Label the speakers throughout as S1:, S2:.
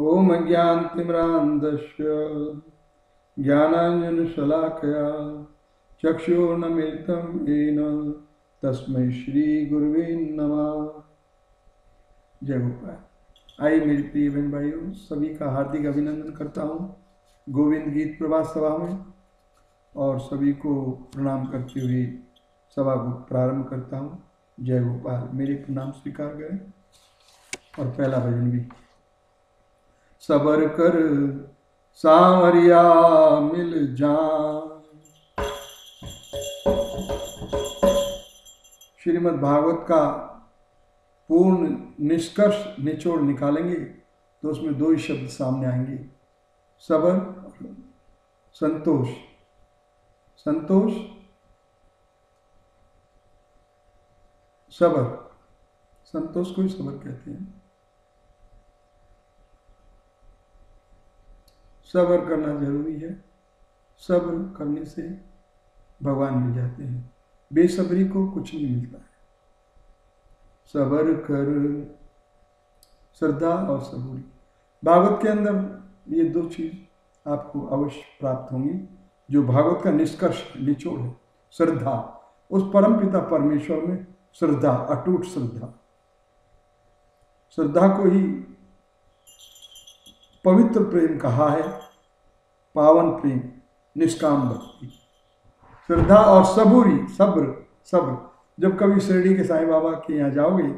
S1: ॐ ज्ञानतिम्रान्धस्य ज्ञानाञ्जनशलाकया चक्षुर्नमिलितं येन तस्मै श्रीगुरुवे नमः। जय गोपाल। आई मेरे प्रिय बहन भाइयों सभी का हार्दिक अभिनंदन करता हूँ गोविंद गीत प्रभात सभा में और सभी को प्रणाम करते हुए सभा को प्रारंभ करता हूँ। जय गोपाल। मेरे प्रणाम स्वीकार करें। और पहला भजन भी। सबर कर, सांवरिया मिल जा श्रीमद् भागवत का पूर्ण निष्कर्ष, निचोड़ निकालेंगे तो उसमें दो ही शब्द सामने आएँगे। सबर संतोष। संतोष, सबर। संतोष को ही सबर कहते हैं। सबर करना ज़रूरी है। सब्र करने से भगवान मिल जाते हैं। बेसब्री को कुछ नहीं मिलता है। सबर कर, श्रद्धा और सबूरी भागवत के अंदर ये दो चीज़ आपको अवश्य प्राप्त होंगी, जो भागवत का निष्कर्ष निचोड़ है। श्रद्धा। उस परम पिता परमेश्वर में श्रद्धा, अटूट श्रद्धा। श्रद्धा को ही पवित्र प्रेम कहा है, पावन प्रेम निष्काम भक्ति श्रद्धा और सबूरी, सब्र सब्र। जब कभी शिरडी के साईं बाबा के यहाँ जाओगे,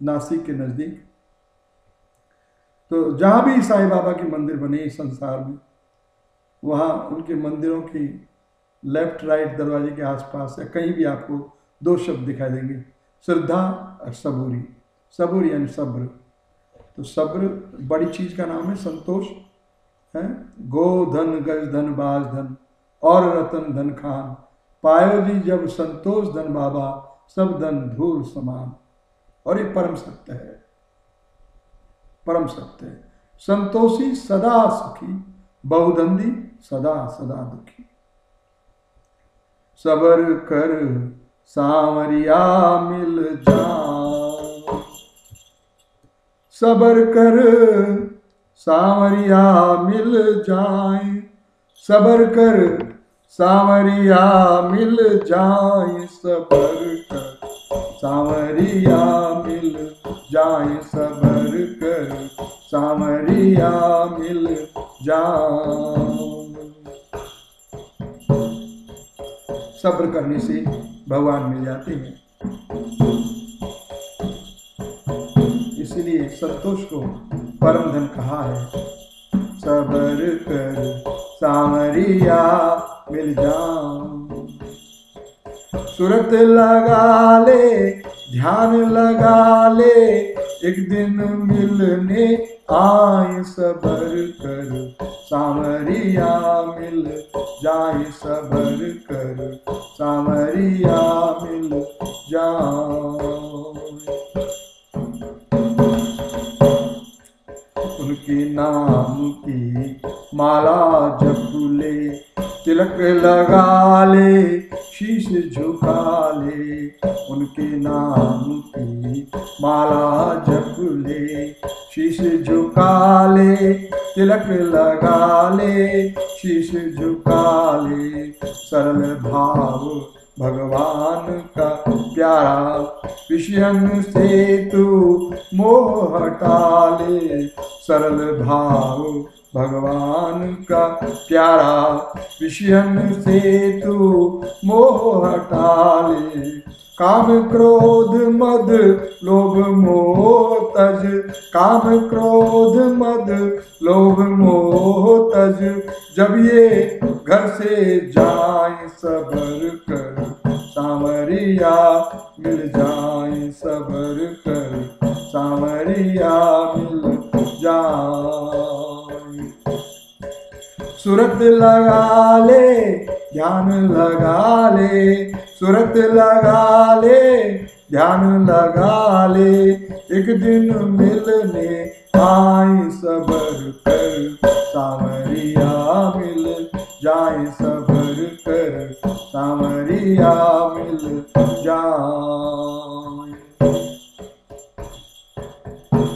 S1: नासिक के नज़दीक तो जहाँ भी साईं बाबा के मंदिर बने संसार में, वहाँ उनके मंदिरों की लेफ़्ट, राइट दरवाजे के आसपास या कहीं भी आपको दो शब्द दिखाई देंगे, श्रद्धा और सबूरी। सबूरी यानी सब्र। तो सब्र बड़ी चीज़ का नाम है संतोष, है? गो धन, गज धन, बाज धन, और रतन धन, खान। पायो जी जब संतोष धन, बाबा, सब धन, धूल, समान। और ये परम सत्य है। परम सत्य है। संतोषी सदा सुखी बहुदंदी सदा सदा दुखी। सबर कर सांवरिया मिल जा। सबर कर, सांवरिया मिल जाए। सबर कर, सांवरिया मिल जाए। सबर कर, सांवरिया मिल जाए। सबर कर, सांवरिया मिल जाए। सब्र करने से भगवान मिल जाते हैं। इसलिए संतोष को परम धन कहा है। सबर कर सामरिया मिल जाओ सुरत लगा ले, ध्यान लगा ले, एक दिन मिलने आए सबर कर। सामरिया मिल जाए, सबर कर सामरिया मिल जाओ उनके नाम की माला जप ले, तिलक लगा ले, शीश झुका ले। उनके नाम की माला जप ले, शीश झुका ले, तिलक लगा ले, शीश झुका ले। सरल भाव भगवान का प्यारा विषयन से तू मोह हटा ले सरल भाव भगवान का प्यारा विषयन से तू मोह हटा ले काम क्रोध मद लोभ मोह तज काम क्रोध मद लोभ मोह तज जब ये घर से जाए सबर कर, सावरिया मिल जाए सबर कर, सावरिया मिल जाए। सुरत लगा ले, ध्यान लगा ले, सुरत लगा ले, ध्यान लगा ले। एक दिन मिलने आए सबर कर, सावरिया मिल जाए सबर कर, सावरिया मिल जाए।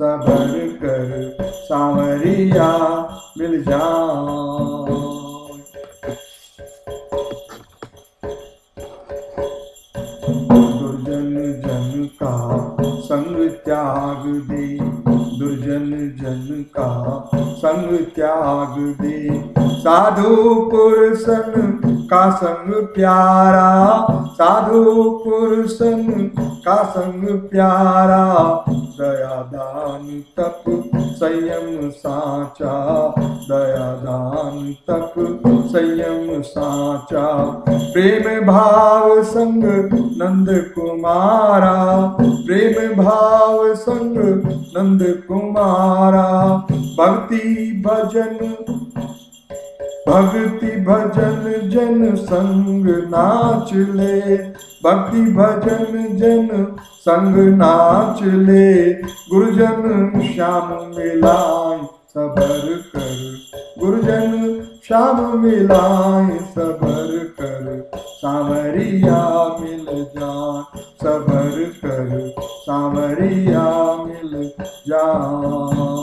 S1: सबर कर सांवरिया मिल जा। दुर्जन जन का संग त्याग दे। दुर्जन जन का संग त्याग दे। साधु पुरुषन का संग प्यारा। साधु पुरुषन का संग प्यारा। दया दान तप संयम साचा। दया दान तप संयम साचा। प्रेम भाव संग नंद कुमारा। प्रेम भाव संग नंद कुमारा, भक्ति भजन भक्ति भजन जन संग नाच ले। भक्ति भजन जन संग नाच ले। गुरुजन श्याम मिलाए, सबर कर। गुरुजन श्याम मिलाए सबर कर सावरिया मिल जा सबर कर सावरिया मिल जाए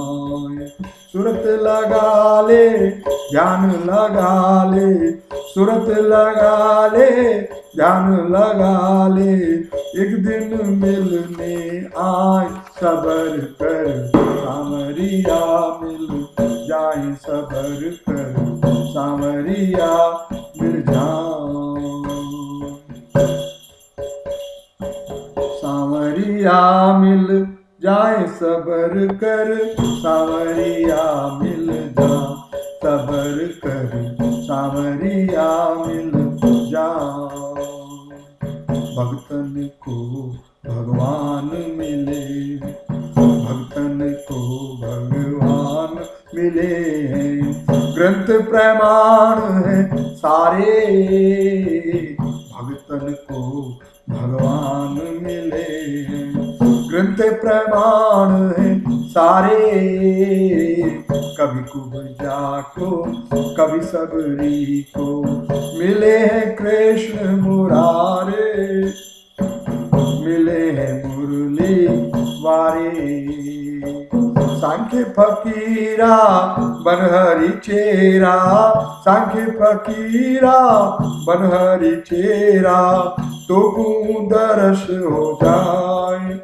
S1: सूरत लगा ले ध्यान लगा ले, सूरत लगा ले ध्यान लगा ले। एक दिन मिलने आए, सबर कर सामरिया मिल जाए सबर कर सामरिया मिल जाए। सामरिया मिल जाए सबर कर, सावरिया मिल जा। सबर कर, सावरिया मिल जा। भक्तन को भगवान मिले, भक्तन को भगवान मिले। हैं ग्रंथ प्रमाण है सारे, भक्तन को भगवान मिले। हैं ग्रंथ प्रमाण है सारे। कभी कुबजा को कभी सबरी को मिले हैं कृष्ण मुरारे, मिले हैं मुरली वारे। सांख्य फकीरा, बनहरी चेरा, सांख्य फकीरा, बनहरी चेरा तो दरस हो जाए।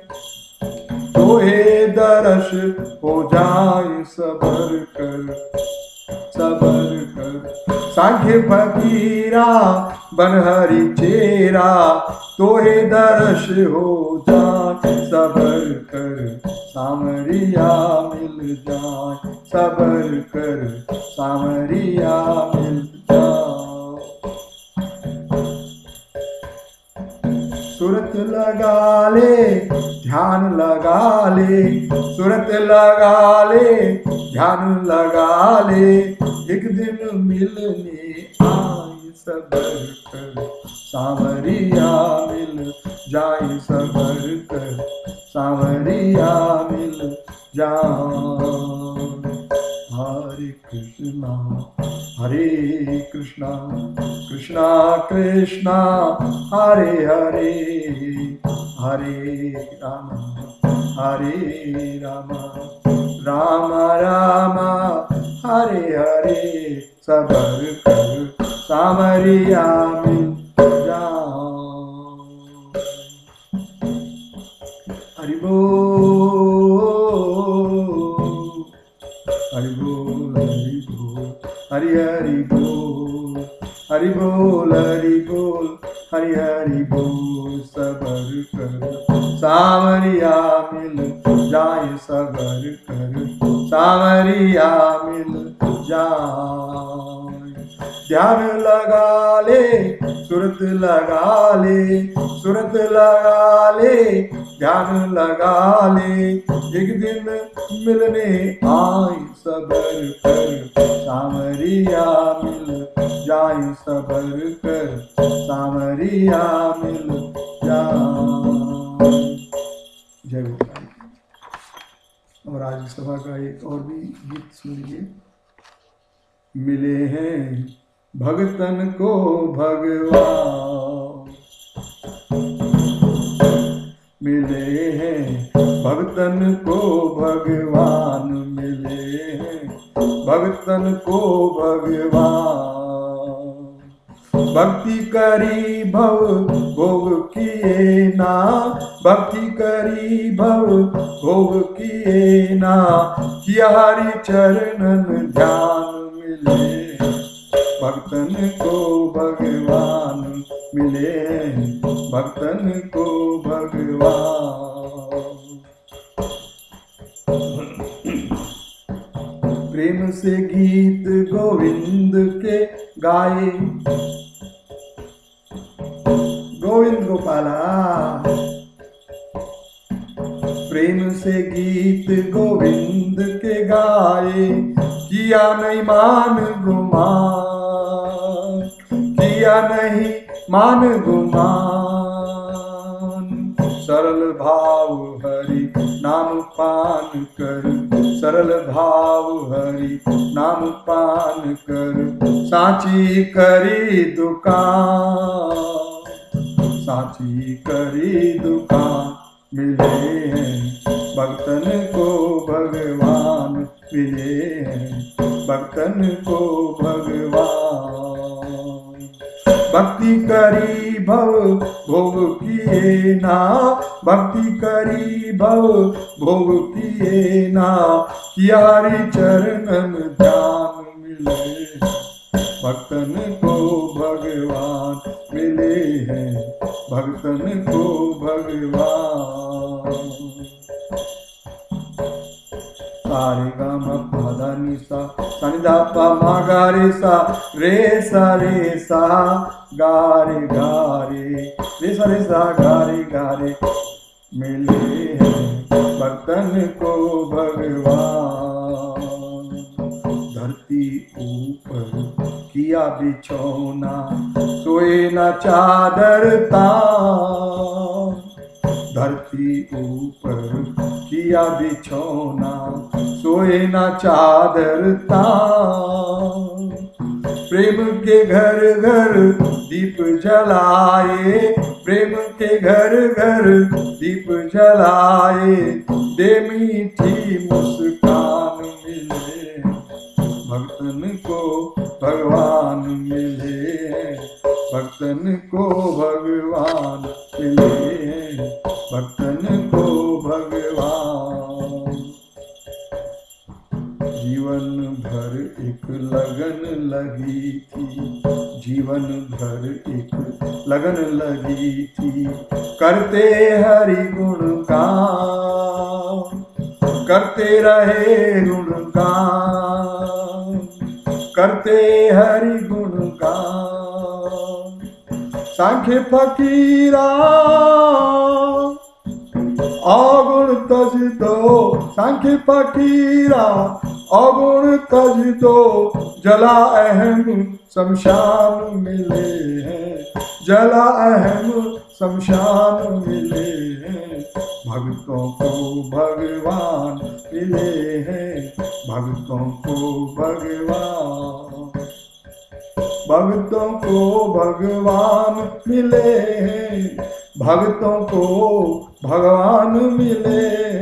S1: तो हे दरस हो जाए सबर कर सबर कर। सांख्य फकीरा, बनहरी चेरा तो हे दरस हो जाए सबर कर। सामरिया मिल जाए सबर कर, सामरिया मिल जाए। सूरत लगा ले, ध्यान लगा ले, सूरत लगा ले, ध्यान लगा ले। एक दिन मिलने आए सबर कर, सावरिया मिल जाए सबर कर, सावरिया मिल जाए Hare Krishna, Hare Krishna, Krishna Krishna, Hare Hare, Hare Rama, Hare Rama, Rama Rama, Hare Hare, Sabar Kar, Samariyami, Ram. Haribo. Hari बोल हरि हरि बोल हरि बोल हरि हरि बोल सबर कर सावरिया मिल जाए सबर कर सावरिया मिल जाए ध्यान लगा ले सुरत लगा ले सुरत लगा ले ध्यान लगा ले। एक दिन मिलने आई सबर कर। सामरिया मिल जाए सबर कर। सामरिया मिल जाए। जय और आज सभा का एक और भी गीत सुन लीजिए मिले हैं भगतन को भगवान। मिले हैं। भगतन को भगवान मिले हैं। भगतन को भगवान। भक्ति करी भव, भोग किए ना। भक्ति करी भव, भोग किए ना। किया हरि चरणन ध्यान मिले। भक्तन को भगवान मिले। भक्तन को भगवान। प्रेम से गीत गोविंद के गाए। गोविंद गोपाला। प्रेम से गीत गोविंद के गाए। किया नहीं मान गुमान। किया नहीं, मान गुमान सरल भाव हरि, नाम पान कर। सरल भाव हरि, नाम पान कर। साची करी दुकान। साची करी दुकान, मिले हैं भक्तन को भगवान, मिले हैं भक्तन को भगवान। भक्ति करी भव भोग किए ना। भक्ति करी भव भोग किए ना। कियारी चरणन ध्यान मिले भक्तन को भगवान मिले हैं। भक्तन को भगवान। सारे गम पद निसा सनिदा प म गा रे सा रे सा रे सा गा रे गा रे रे सा रे सा गा रे गा रे मिले हैं भक्तन को भगवान धरती ऊपर किया बिछौना सोए ना चादर तान धरती ऊपर किया बिछौना, सोए न चादर तान प्रेम के घर घर दीप जलाए, प्रेम के घर घर दीप जलाए, दे मीठी मुस्कान मिले, भक्तन को भगवान मिले। भक्तन को भगवान मिले। भक्तन को भगवान। जीवन भर एक लगन लगी थी। जीवन भर एक लगन लगी थी। करते हरि गुण का करते रहे गुण का करते हरि गुण गान सांख्य फकीरा, अगुण तज दो सांख्य फकीरा, अगुण तज दो जला अहम शमशान मिले हैं, जला अहम शमशान मिले हैं। भक्तों को भगवान मिले हैं, भक्तों को भगवान भक्तों को भगवान मिले। भक्तों को भगवान मिले।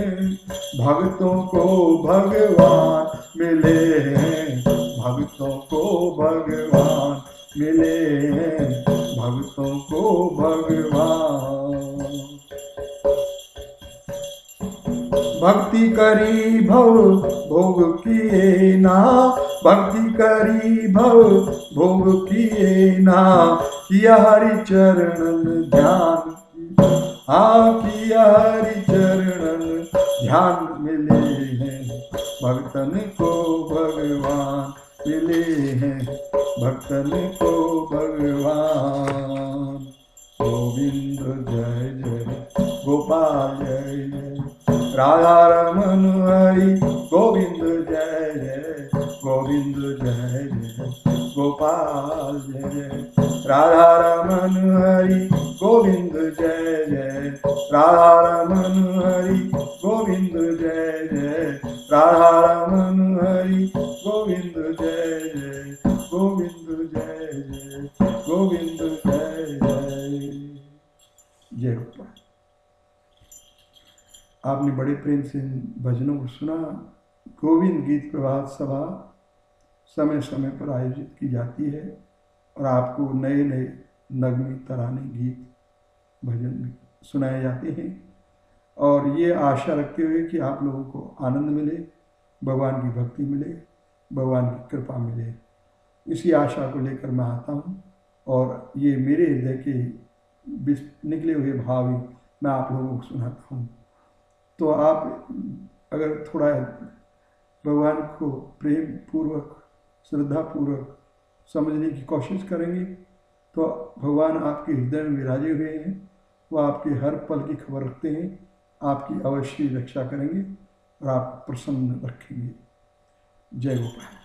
S1: भक्तों को भगवान मिले। भक्तों को भगवान मिले। भक्तों को भगवान। भक्ति करी भव, भोग किए ना। भक्ति करी भव, भोग किए ना। किया हरि चरणन ध्यान हा, किया हरि चरणन ध्यान मिले हैं। भक्तन को भगवान मिले हैं। भक्तन को भगवान। गोविंद जय जय, गोपाल जय जय। राधा रमन हरि गोविंद जय जय, गोविंद जय जय, गोपाल जय, राधा रमन हरि, गोविंद जय जय, राधा रमन हरि, गोविंद जय जय, राधा रमन हरि, गोविंद जय जय, गोविंद जय जय, गोविंद जय जय। जय गोपाल आपने बड़े प्रेम से भजनों को सुना। गोविंद गीत प्रभात सभा समय समय पर आयोजित की जाती है और आपको नए नए नगमे तराने गीत भजन सुनाए जाते हैं। और ये आशा रखते हुए कि आप लोगों को आनंद मिले, भगवान की भक्ति मिले, भगवान की कृपा मिले। इसी आशा को लेकर मैं आता हूँ और ये मेरे हृदय के निकले हुए भाव ही मैं आप लोगों को सुनाता हूँ। तो आप अगर थोड़ा भगवान को प्रेम पूर्वक श्रद्धा पूर्वक समझने की कोशिश करेंगे तो भगवान आपके हृदय में विराजे हुए हैं, वो आपके हर पल की खबर रखते हैं, आपकी अवश्य रक्षा करेंगे और आप प्रसन्न रखेंगे। जय गोपाल।